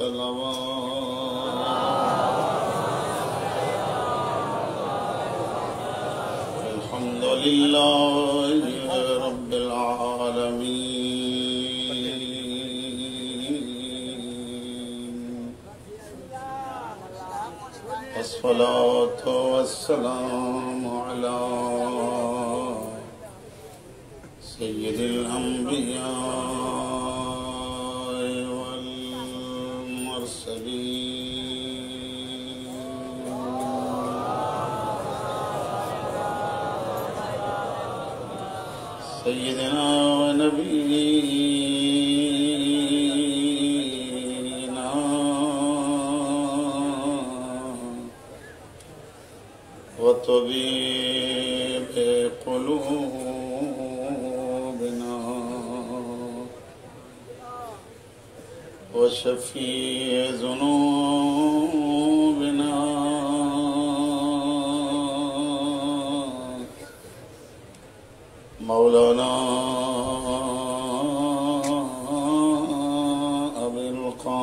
الرحيم صلوات الحمد لله رب العالمين. الصلاة والسلام على سيد الأنبياء وشفيع ذنوبنا. مولانا أبي القاسم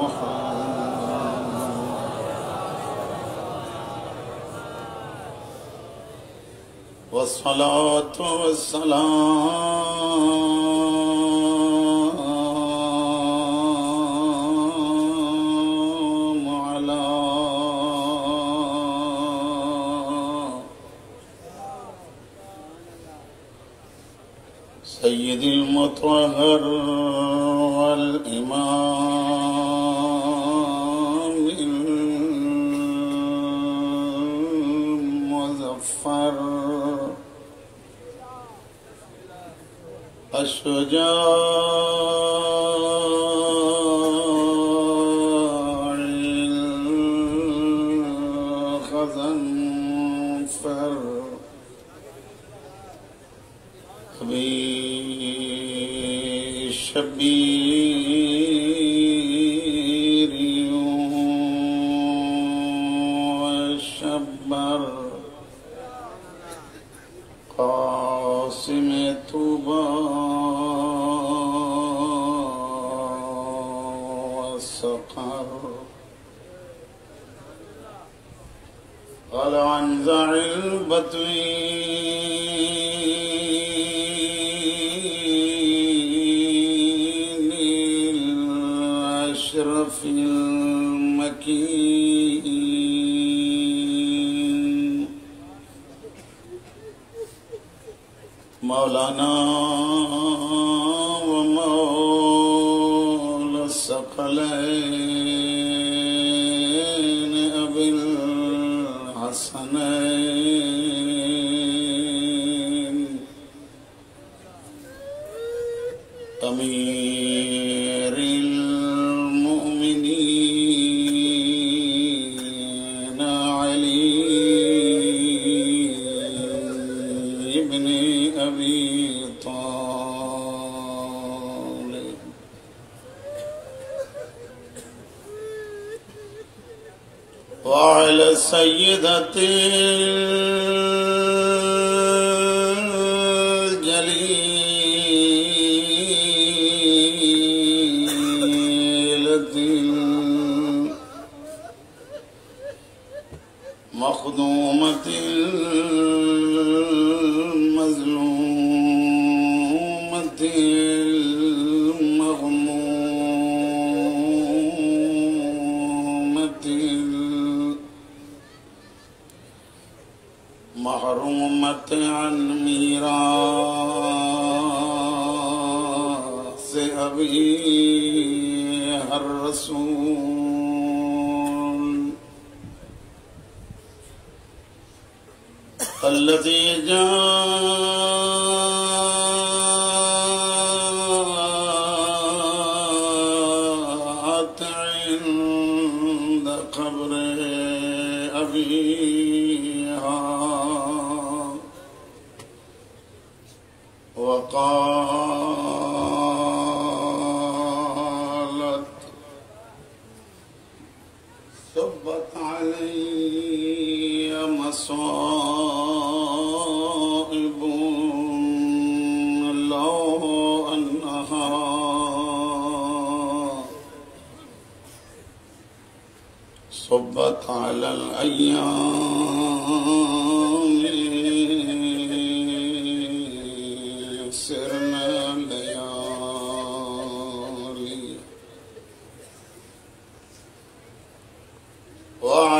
محمد. والصلاة والسلام قال عن ذع البطوين الأشرف المكين. مولانا مخدومة مظلومة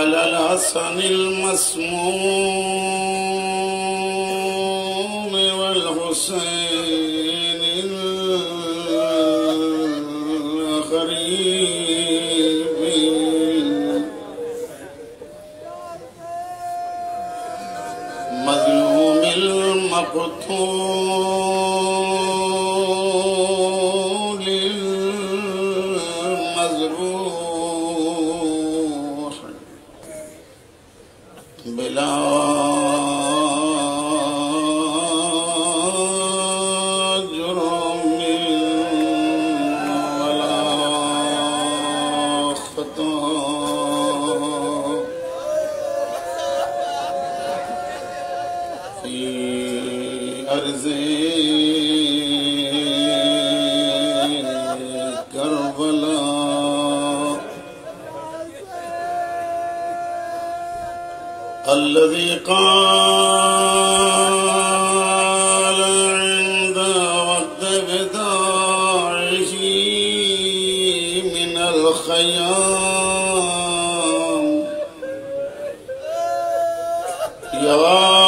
وعلى الحسن المسموم والحسين Yeah.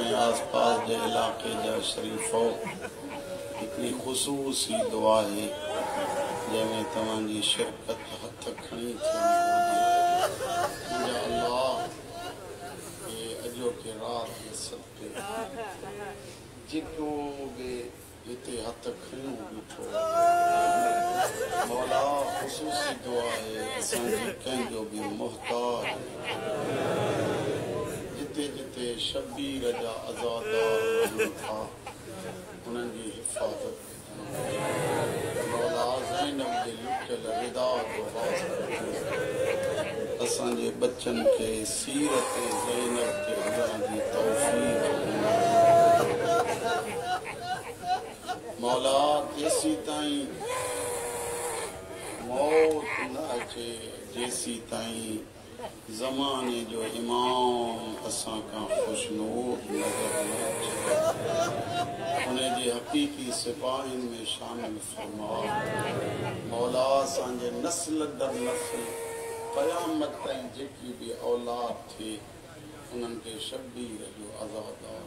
یا آس پاس جا علاقے جا شریف ہو اتنی خصوصی دعا ہے جو میں تمہیں جی شرکت حد تک کھنی تھی یا اللہ یہ عجو کے رات یہ صدقے جتوں بے جتے حد تک کھنی بیٹھو مولا خصوصی دعا ہے سنجھے کہیں جو بھی محتاج جتے جتے انهن جي حفاظت مولا زينب جي واستو اسان جي بچن کي سيرت زينب تي هلڻ جي توفيق مولا جيسي تائين موت نه اچي جيسي تائين زمانے جو امام اساں کا خوشنود نظر انہیں جی حقیقی سپاہن میں شامل فرما۔ مولا سانجے نسل در نسل، قیامت تائیں جتنی بھی اولاد تھی انہن کے شبیر جو عزادار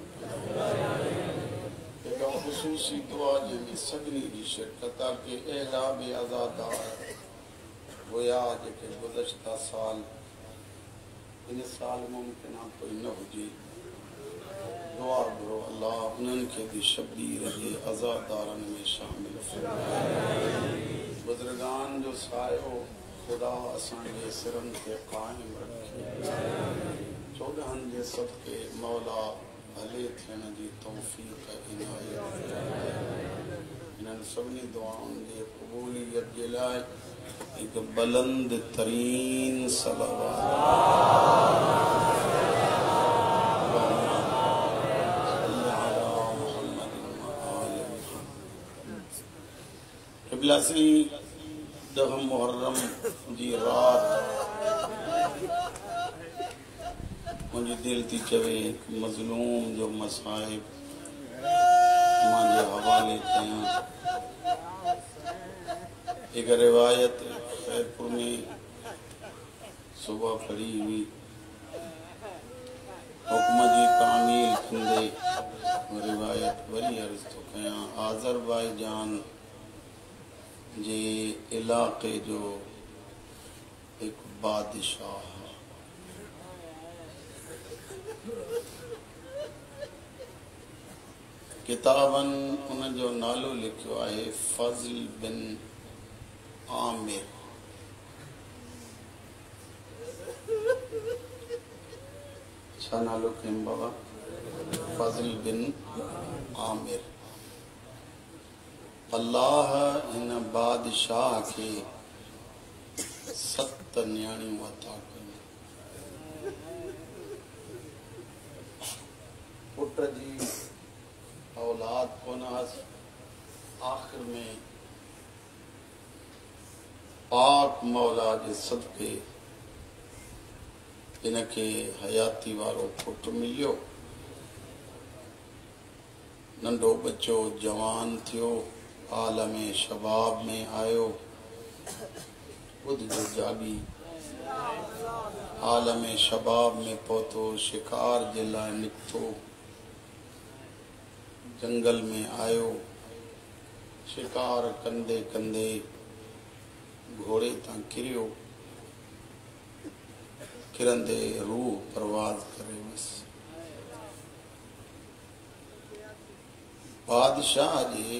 ایک خصوصی دعا جنہی سگنی دی شرکتا کہ اہلا بھی عزادار گویا جکے گزشتہ سال ان سال ممکن آپ کو نہ ہو جی دعا کرو اللہ انہوں کے دی شبیر دے ازادارن میں شامل بزرگان جو سایو خدا اسان سرن کے قائم رکھے۔ چودہن جے سب کے مولا بھلے تھینا جی توفیق عنایت انہوں سبنی دعاوں جے قبولیت جلائے ایک بلند ترین صلوات ابلاسی دہم محرم جی رات۔ مجھے دل تھی چوے ایک مظلوم جو مصائب مانجے حوالے تھیں ایک روایت خیرپور میں صبح پڑی ہوئی۔ حکمت تعمیل کندے، روایت وری عرض تو کیاں آذر بائی جان جے علاقے جو ایک بادشاہ کتابن ان جو نالو لکھو ہے فضل بن آمين چھانالوکم بابا فضل بن عامر اللہ ان بادشاہ کے ست نیانی عطا کرے پٹ جی اولاد کو ناس آخر میں پاڪ مولا جي صدقي ان کي حياتي وارو پٽ مليو. ننڍو بچو جوان ٿيو عالم شباب ۾ آيو. ٻڌ جو جاڳي عالم شباب ۾ پهتو شڪار جي لاءِ نڪتو. جنگل ۾ آيو شڪار ڪندي ڪندي گھوڑے تاں کرو کرن دے روح پرواز کرے بس بادشاہ جے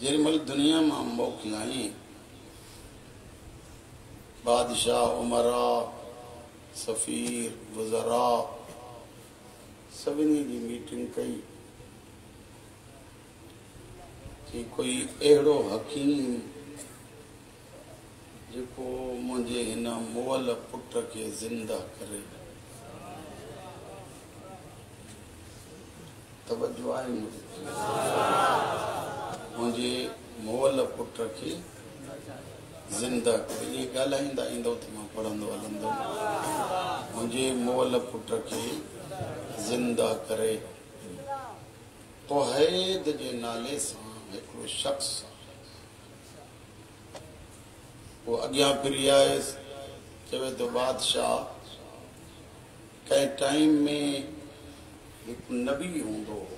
جيڏي مهل دنيا مان موڪليائي بادشاهه امرا سفير وزرا سڀني جي ميٽنگ ڪئي ڪه ڪوئي اهڙو حڪيم جيڪو منهنجي هن مئل پٽ کي زنده ڪري توجو آهي منهنجي مئل پٽ کي زنده اهي ڳالهائيندا ايندو ته مان پڙهندو هلندو منهنجي مئل پٽ کي زنده ڪري. توحيد جي نالي سان هڪڙو شخص اهو اڳيان ڦري آيس چوي ٿو بادشاهه ڪنهن ٽائيم ۾ هڪ نبي هوندو هو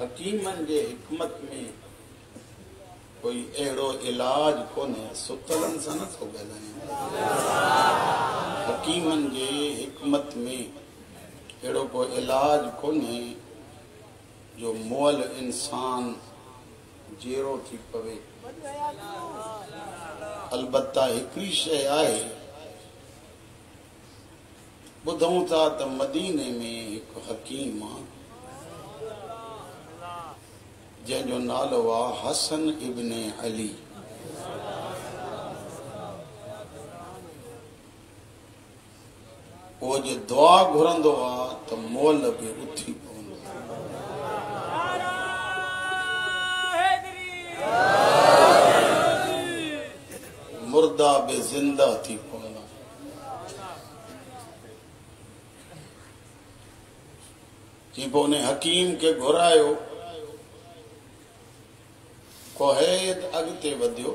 حکیمن جے حکمت میں کوئی اڑو علاج کونے ستلن سے نہ تو گلائیں۔ حکیمن جے حکمت میں اڑو کو علاج کونے جو مول انسان جیرو تھی پوے۔ البتہ ایک شو مدینے میں ایک حکیم جانو نالو ہسن ابن علی۔ دعا گھری تو مول بھی اتھی پہ مردہ بے زندہ تھی پانا جی بونے حکیم کے گھرایو کوہید اگتے ودیو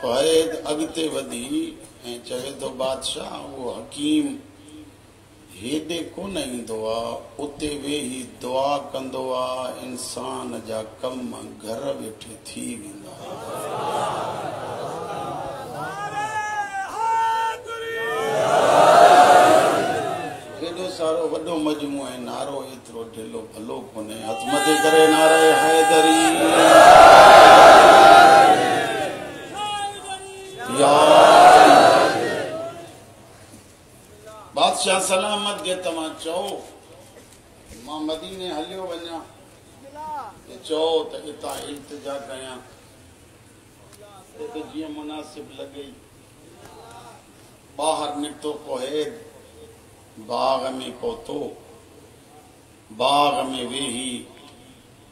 ڪوهيد اڳتي وڌي ۽ چوي ٿو بادشاهه اهو حڪيم هيڏي ڪونه ايندو آهي اتي ويهي دعا ڪندو آهي انسان جا ڪم گهر ويٺي ٿي ويندا. ڪيڏو سارو وڏو مجمو ۽ نعرو ايترو ڍلو ڀلو ڪونهي هٿ مٿي ڪري ناري هيدري بادشاہ سلامت کے تما چو۔ ماں مدینے ہلیو ونا چو تو التجا کیا۔ تو جی مناسب لگئی باہر نکتو کو ہے باغ میں پوتو باغ میں ویہی۔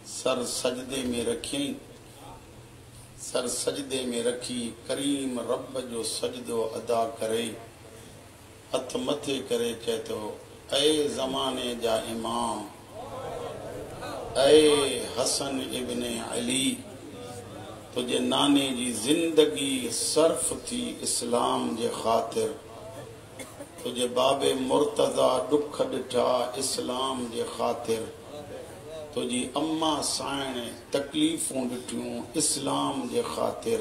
سر سجدے میں رکھیں سر سجدے میں رکھی۔ کریم رب جو سجدو ادا کرے۔ متھی کرے کہتے ہو، اے زمانے جا امام، اے حسن ابن علی، تجھے نانے جی زندگی صرف تھی اسلام جے خاطر، تجھے بابے مرتضی ڈکھ ڈٹھا اسلام جے خاطر تجھے اما سائن تکلیفوں ڈٹھیوں اسلام جے خاطر۔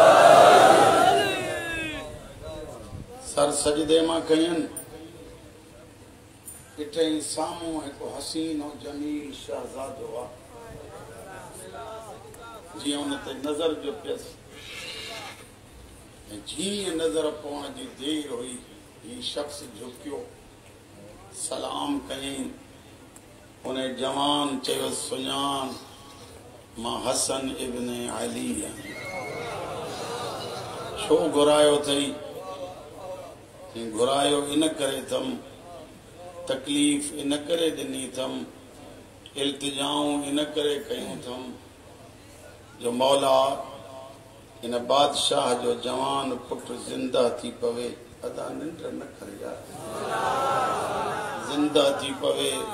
سر سجدے ماں کین ڈٹھے ساموں ایک حسین اور جمیل شہزاد ہوا۔ جی ان تے نظر جو پیس جی نظر پوان جی دیر ہوئی۔ یہ شخص جھکیو۔ سلام کین انہیں جوان چیو سنیان۔ ماں حسن ابن علی چھو گھرائیو تھی گراو تکلیف ان کری ام الجاؤں ان کریں تھم۔ جو مولا بادشاہ جوان پٹہ زندہ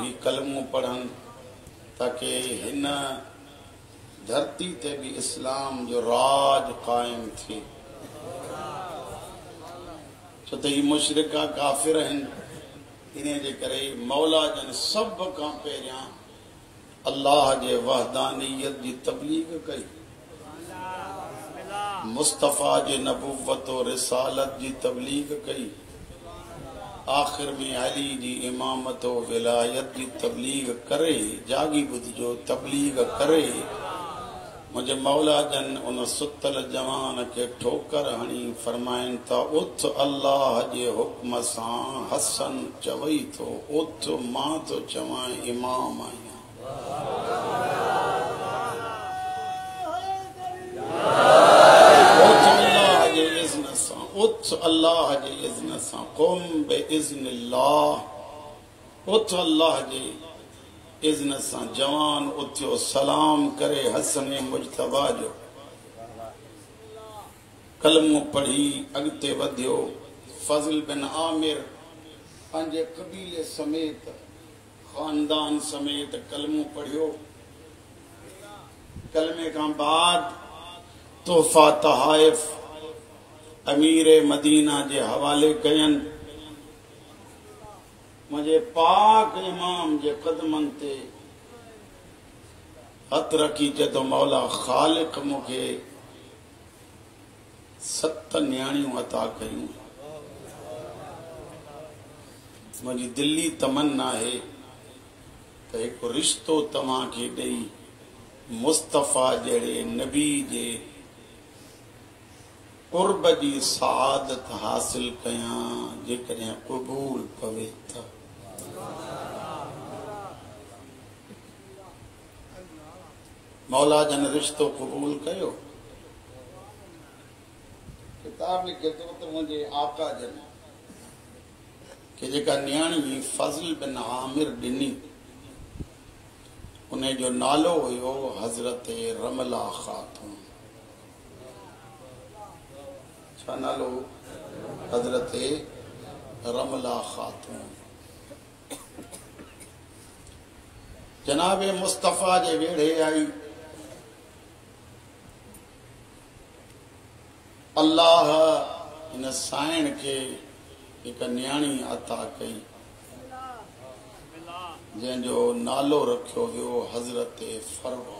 یہ قلم پڑھنے تاکہ دھرتی اسلام جو راج قائم تھے چھتے ہی مشرقہ کافر ہیں۔ انہیں جے کرے مولا جن سب کان پہریاں اللہ جے وحدانیت جی تبلیغ کئی مصطفیٰ جے نبوت و رسالت جی تبلیغ کئی آخر میں علی جی امامت و ولایت جی تبلیغ کرے۔ جاگی بدھ جو تبلیغ کرے۔ مجھے مولا جن ان ستل جوان کے ٹھوکر ہنی فرمائن تا اوت اللہ جے حکم سان حسن چوئی تو اوت ماں تو چوائیں امام آئیاں۔ اتھ اللہ جے اذن سان، قم بے اذن اللہ۔ اتھ اللہ جے اذن سان جوان اتھو سلام کرے حسن مجتبا جو۔ کلموں پڑھی اگتے ودھیو۔ فضل بن عامر پانجے قبیل سمیت، خاندان سمیت کلموں پڑھیو کلمے کا بعد تحفہ تحائف، امیر مدینہ جے حوالے گئن۔ منهنجي پاڪ امام جي قدمن تي هٿ رکي چئي ٿو مولا خالڪ مون کي ست نياڻيون عطا ڪيون. منهنجي دلي تمنا آهي ته هڪ رشتو توهان کي ڏيئي مصطفيٰ جهڙي نبي جي ڪرب جي سئادت حاصل ڪيان جيڪڏهن قبول پوي ته مولا جن رشتو قبول کیو۔ کتاب لکھے تو تو مجھے آقا جن۔ کہ جکا نیانی فضل بن عامر ڈنی۔ انہیں جو نالو ہوئیو حضرت رملہ خاتون۔ چھا نالو حضرت رملہ خاتون۔ جناب مصطفیٰ جے ویڑھے آئی۔ اللہ ان سائن کے ایک نیانی عطا کئی۔ جن جو نالو رکھو ویو حضرت فروا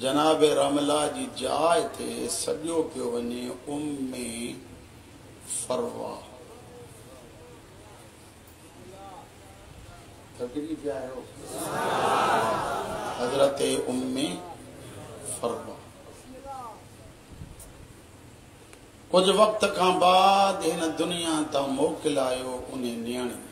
جناب رملا جي جاءِ تي سڄو پيو وڃي ام فروا. حضرت امي فروا. ڪجهه وقت کان بعد هن دنيا تان موڪلايو ان نياڻي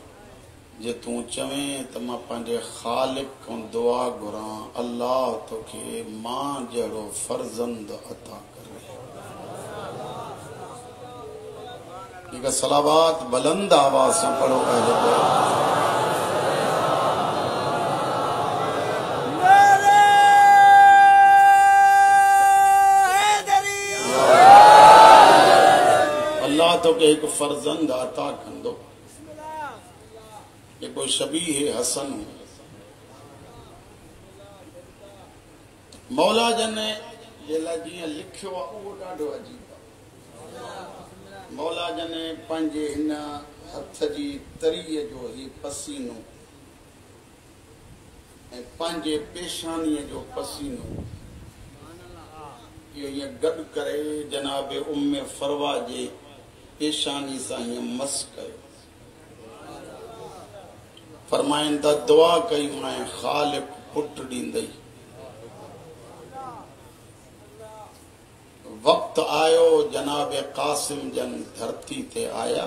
جے توں چویں تو ماں خالق کو دعا گراں اللہ تو کہ ماں جڑو فرزند عطا کرے۔ یہ کہ بلند آواز سے پڑھو اہل بیت۔ اللہ تو کہ ایک فرزند عطا کندو کوئی شبیح حسن۔ ہو مولا جنہیں جلہ جیہاں لکھے ہوا وہ ڈاڑو عجیب۔ مولا جنہیں پنجے ہنا ہتھ جی تریہ جو ہی پسینو پنجے پیشانی جو پسینو یہ یہ گڑ کرے جناب ام فروا جے پیشانی سا ہی مس کرے فرمائندہ دعا کئی مائیں خالق پٹ ڈیندئی وقت آیو جناب قاسم جن دھرتی تے آیا۔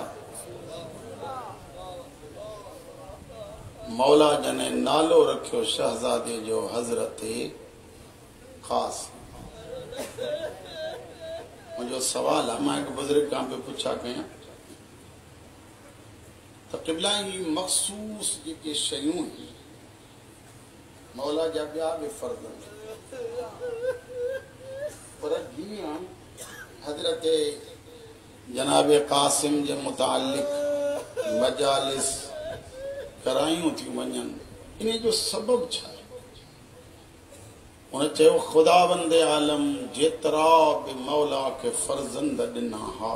مولا جنے نالو رکھو شہزادے جو حضرت قاسم۔ مجھے سوال ہے، میں ایک بزرگ کام پہ پوچھا گیا۔ ته قبلا هي مکسوس جيڪي شيون آهن مولا جا ٻيا به فرض پر جيئن حضرت جناب قاسم جي متالق مجالس ڪرايون ٿيون وڃن ان جو سبب ڇا آهي هن چيو خدا بندي عالم جيترا به مولا کي فرزند ڏنا ها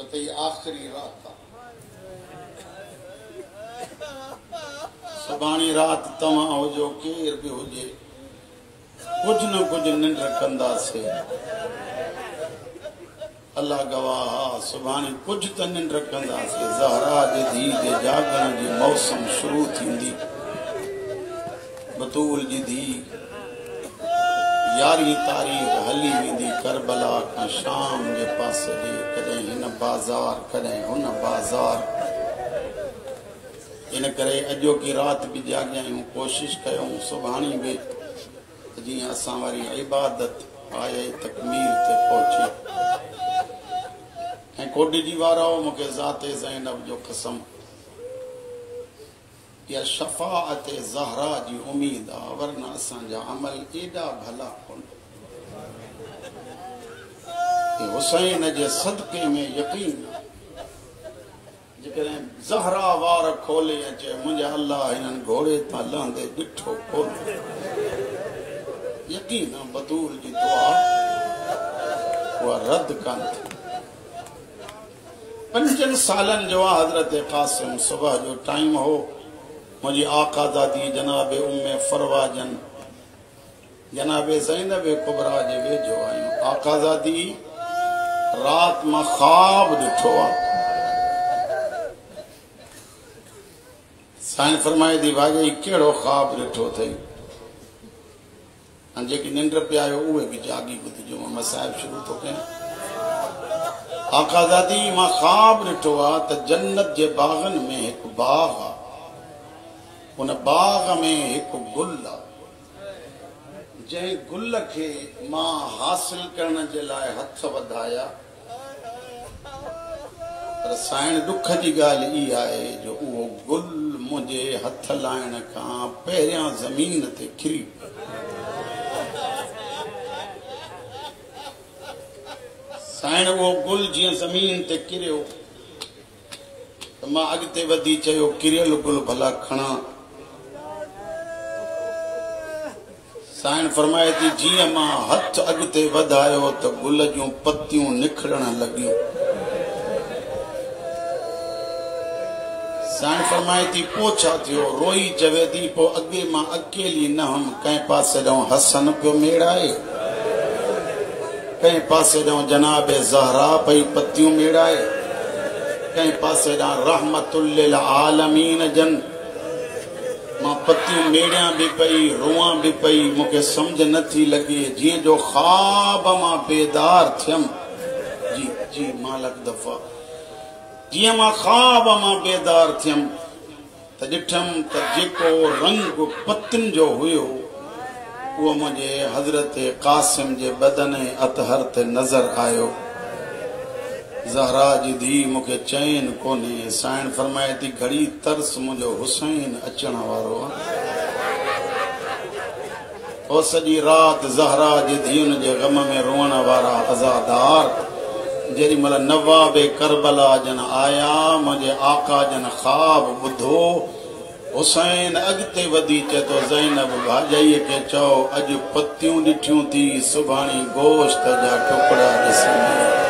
چتي آخري رات سڀاڻي رات توهان هجو ڪير به هجي ڪجهه نه ڪجهه ننڊ ڪنداسين الله گواهه سڀاڻي ڪجهه ته ننڊ ڪنداسين زهرا جي ڌيءَ جي جاگڻ جي موسم شروع ٿيندي بتول جي ڌيءَ يارهين تاريخ هلي ويندي ڪربلا کان شام جي پاسي ڏي ڪڏهن هن بازار ڪڏهن هن بازار. ان ڪري اڄوڪي رات به جاڳيا آهيون ڪوشش ڪيون سڀاڻي به جيئن اسان وري عبادت آهي تڪميل تي پهچي. ۽ ڪوڊجي وارو مون کي ذاتي زينب جو قسم یا شفاعت زہرا جی امید ورنہ اساں جا عمل ایڈا بھلا ہوندو حسین جے صدقے میں یقین جکریں زہرا وار کھولے چے مجھے اللہ انہن گھوڑے تا لاندے ڈٹھو کھولے. یقین بطول جی دعا. وہ رد کن. تھی پنجن سالن جو حضرت قاسم صبح جو ٹائم ہو مجھے آقا دادی جناب ام فروا جن جناب زینب کبرا جے وے جو آئیں آقا دادی، رات میں خواب دٹھو سائن فرمائے دی بھاگے ہی کیڑو خواب دٹھو تھے۔ ہاں، انجے کی نندر پہ آئے ہوئے بھی جاگی کو دی جو میں مسائب شروع تو کہیں۔ آقا دادی میں خواب دٹھو آ تا جنت جے باغن میں ایک باغ آ۔ ان باغ ۾ هڪ گل آهي. جنهن گل کي مان حاصل ڪرڻ جي لاءِ هٿ وڌايا. پر سائڻ ڏک جي ڳالهه اها آهي جو اهو گل منهنجي هٿ لائڻ کان پهريان زمين تي پيو. سائڻ اهو گل جيئن زمين تي ڪريو ته مان اڳتي وڌي چيو ڪريل گل ڀلا کڻان سائين فرمائي ٿي جيئن مان هٿ اڳتي وڌايو ته گل جون پتيون نکرڻ لڳيون سائين فرمائي ٿي پوءِ ڇا ٿيو؟ روئي چوي ٿي پوءِ اڳي مان اڪيلي نه هئم ڪنهن پاسي ڏانهن هسن پيو ميڙائي ڪنهن پاسي ڏانهن جناب زهرا پئي پتيون ميڙائي ڪنهن پاسي ڏانهن رهمتل آلمين جن مان پتيون ميڙيان به پئي روئان به پئي مون کي سمجهه نٿي لڳي جيئن جو خواب مان بيدار ٿيم. جي جي مالڪ دفعا. جيئن مان خواب مان بيدار ٿيم ته ڏٺم ته جيڪو رنگ پتين جو هيو اهو منهنجي حضرت قاسم جي بدن اتهر تي نظر آيو زہرا جی دھی مکھے چین کونے سائن فرمائے تھی گھڑی ترس مجھو حسین اچن وارو او سجی رات زہرا جی دھیون جے غم میں رونا وارا ازادار جیری ملا نواب کربلا جن آیا مجھے آقا جن خواب بدھو حسین اگتے ودی چے تو زینب بھاجائیے کے چاو اج پتیوں ڈٹھیوں تھی سبھانی گوشت جا ٹکڑا جسنے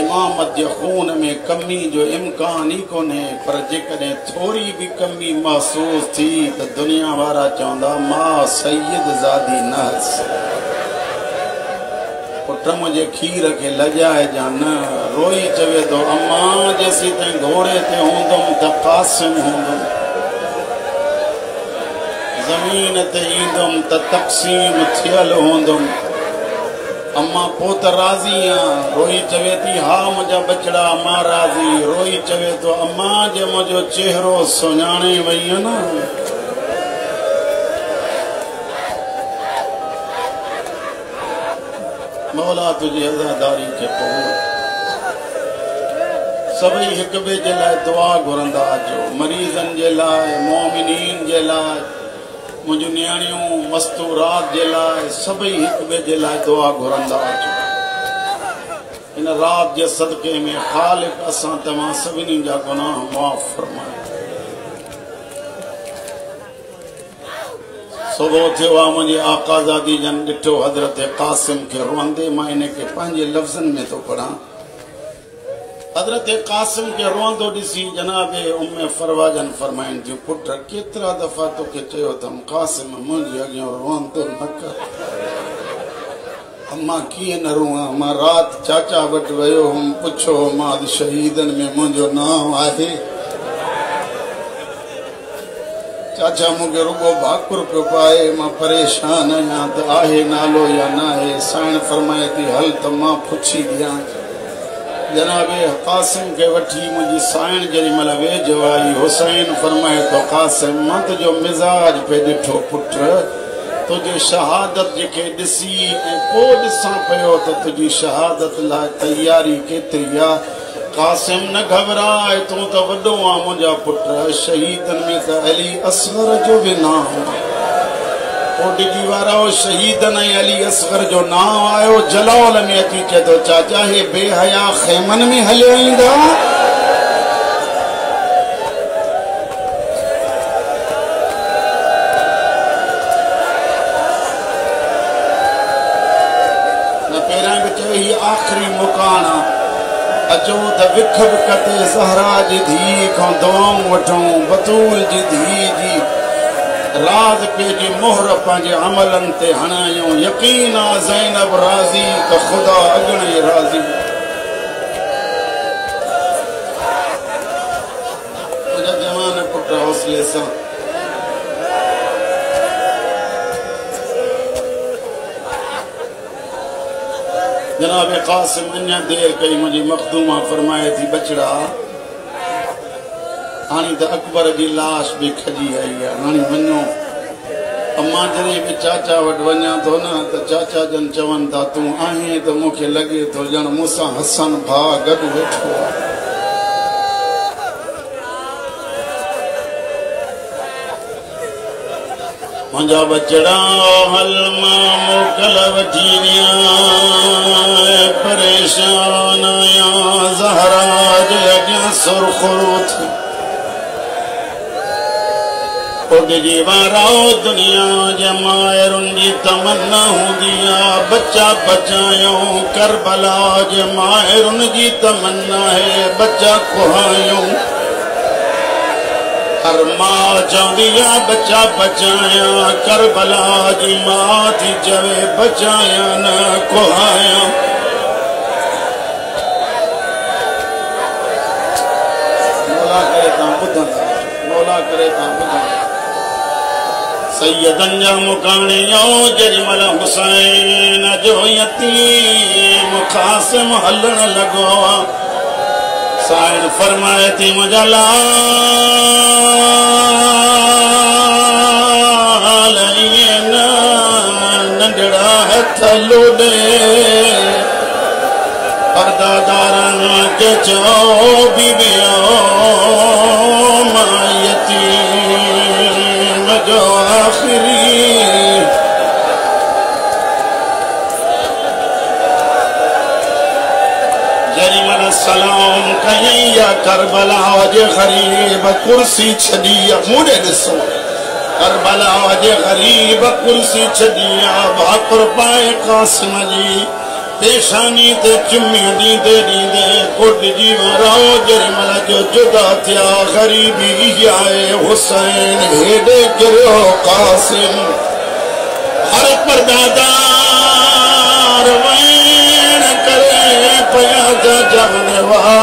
امامت جو خون میں کمی جو امکانی کو پر جکنے تھوڑی بھی کمی محسوس تھی، تو دنیا وارا چوندہ ماں سید زادی نحس پٹ مجھے کھیر کے لجائے جانا۔ روئی چوے دو اماں جیسی تین گھوڑے تے ہوندم تا قاسم ہوندم۔ زمین تے ایندم تا تقسیم تھیل ہوندم۔ امان پوءِ ته راضي آهيان روئي چوي ٿي ها منهنجا بچڙا مان راضي. روئي چوي ٿو امان جي منهنجو چهرو سڃاڻي وئي آهي نه. مولا تنهنجي ازاداري کي قبول سڀئي هڪ ٻئي جي لاءِ دعا گهرندا اچو. مريضن جي لاءِ مومنين جي لاءِ منهنجون نياڻيون مستورات جي لاءِ سڀئي هڪ ٻئي جي لاءِ دعا گهرندا هن رات جي صدقي ۾ خالڪ اسان توهان سڀني جا گناهه معاف فرمائي صبح ٿيو آهي منهنجي آڪازادي جن ڏٺو حضرت قاسم کي روئندي مان هن کي پنهنجي لفظن ۾ ٿو پڙهان حضرت قاسم کے روندو ڈسی جناب ام فروا فرمائن، جو پٹ کترا دفعہ تو کے چیو تم قاسم منجی اگیوں روندو نکر اما کیے نہ رواں ماں رات چاچا وٹ ویو، ہم پچھو ماں شہیدن میں منجو نام آہے۔ چاچا مجھے رگو بھاکر پہ پائے ماں پریشان آیا تو آہے نالو یا نہ ہے سائن فرمائے تھی حل تو ماں پوچھی گیا۔ جنابي قاسم کي وٺي منهنجي سائڻ جيڏي مهل ويجهو آئي حسين فرمائي ٿو قاسم مان تنهنجو مزاج پي ڏٺو پٽ تنهنجي شهادت جيڪي ڏسي ۽ پوءِ ڏسان پيو ته تنهنجي شهادت لاءِ تياري ڪيتري آهي قاسم نه گهٻرائي تون ته وڏو آهي منهنجا پٽ شهيدن ۾ ته علي اسگر جو به نام اسگر جو نام آيو جلال ۾ اچي چئي ٿو چاچا نه پهريان به چيو آخري آهي اچو ته وک وک تي زهرا جي ڌيءُ کان دعائون وٺون راز پیجی مہر پانجے عملن تے ہنایوں یقینا زینب راضی تو خدا اگنے راضی۔ مجھے جوان پٹا حوصلے سا۔ جناب قاسم انیا دیر کئی مجھے مخدومہ فرمائے تھی، بچڑا۔ ہانی تو اکبر جی لاش بھی کھجی آئی ہے ہانی ونو اما جنہیں بھی چاچا وٹ ونیا تو نا تو چاچا جن چون تا تو آہیں تو مکھے لگے تو جن موسیٰ حسن بھا گڑ ویٹھو منجا بچڑا حلما موکل وٹھینیا پریشان یا زہرا جگہ سرخرو تھی خود جی واراو دنیا جمائرن جی تمنا ہوں دیا بچہ بچائیوں کربلا جمائرن جی تمنا ہے بچہ کوہائیوں ہر ماں چاندیا بچہ بچایا کربلا جی ماں تھی جوے بچایا نہ کوہایا مولا کرے تا بدھن مولا کرے تا بدھن سيدنا المقام يوجد جرمال حسين جو يتيم قاسم حلن لگوا سائر فرمائتي مجلال لئينا ندرا حتلو دے اردادارا نوكي چو بي بي او جو آخری۔ یعنی جریمن سلام کہیں یا کربلا وجہ غریب کرسی چھڑیا موڑے دسو کربلا وجہ غریب کرسی چھڑیا بھاکر پائے قاسم جی پیشانی تے چمی دی دے دی دے کٹ جی وراؤ جریمن جو جدا تیا غریبی آئے حسین ہیڈے گریو قاسم ہر پردادار وین کرے پیاد جانوا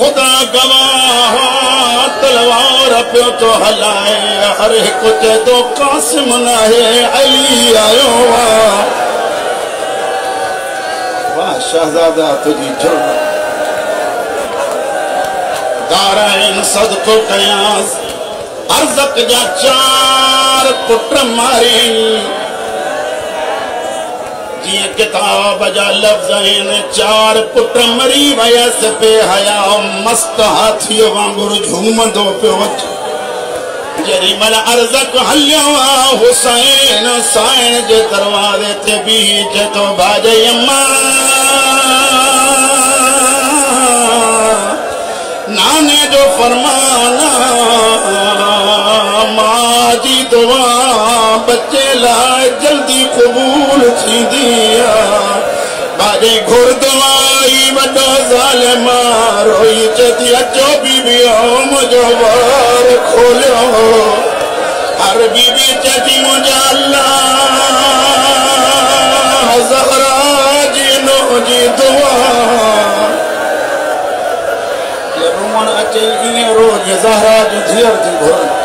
لگل ہیں خدا گواہ تلوار پیو تو ہلائے ہر ایک تے تو قاسم نہ ہے علی آیو واہ واہ شہزادہ تجھی جرم دارائن صدقو قیاس ارزق جا چار پٹر ماریں جی کتاب جا لفظین چار پٹر مری ویس پہ حیا مست ہاتھی وانگر جھوم دو پہ وچ جری مل ارزق حلیو حسین سائن جے دروازے تے بیچ تو باجے اماں نانے جو فرمانا ماں جی دعا بچے لائے جلدی قبول تھی دیا بارے گھر دوائی وڈا ظالم روئی چتی اچو بی بی مجھو وار کھولو ہر بی بی چتی مجھا اللہ زہرا جی نو جی دعا رومن اچے یہ روز زہرا جو دھیر تھی گھر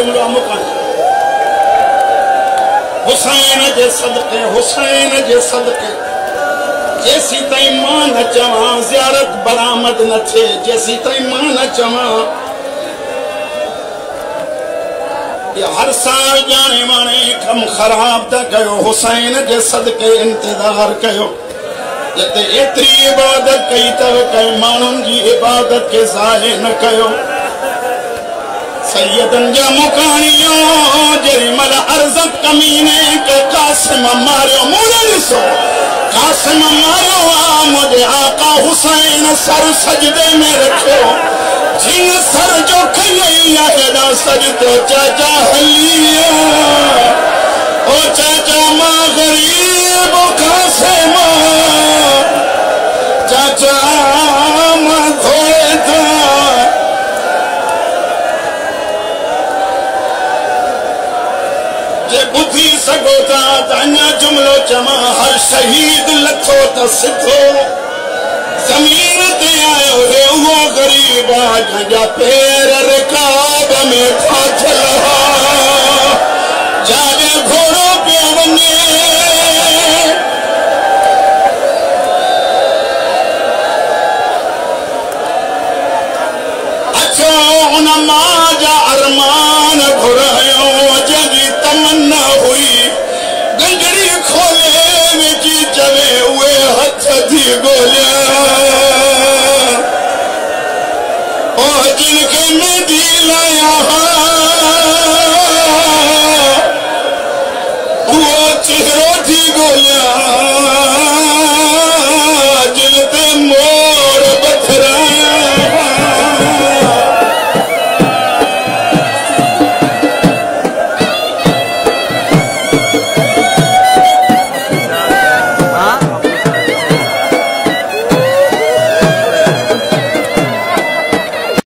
آهي مڪان حسين جي صدقي حسين جي صدقي جيسي تائين مان نه چوان زيارت برامد نه ٿئي جيسي تائين مان نه چوان يي هر سال ڄاڻي واڻي ڪم خراب ٿا ڪيو حسين جي صدقي انتظار ڪيو جتي ايتري عبادت ڪئي اٿو ڪنهن ماڻهن جي عبادت کي زاهه نه ڪيو سييدن جا مڪاڻيو جيڏي مهل ارزت ڪميني ڪي قاسم ماريو منهن ڏسو قاسم ماريو آهي منهنجي آڪا حسين سر سجدي ۾ رکيو جيئن سر جو کئي آهي هيڏا سجدو چاچا هلي او چاچا مان غريب قاسم چاچا ته اڃا جملو چوان شهيد لٿو ته سڌو. تي آيو غريب گهوڙو پيو وڃي. اچو ان مان جا ارمان گهرايو جنهن جي تمنا هئي. گنڊڙي کولي وچ چوي اهي هٿ جي ڳولهيان او کي ملي لايا اهو چهرو تھی ڳولهيان جن تي مو